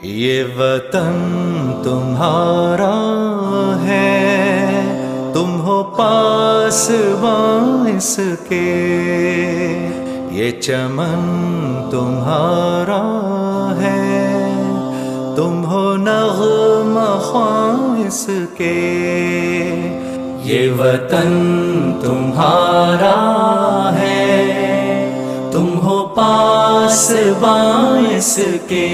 ये वतन तुम्हारा है, तुम हो पास इसके ये चमन तुम्हारा है, तुम हो नगमा इसके ये वतन तुम्हारा है, तुम हो पास इसके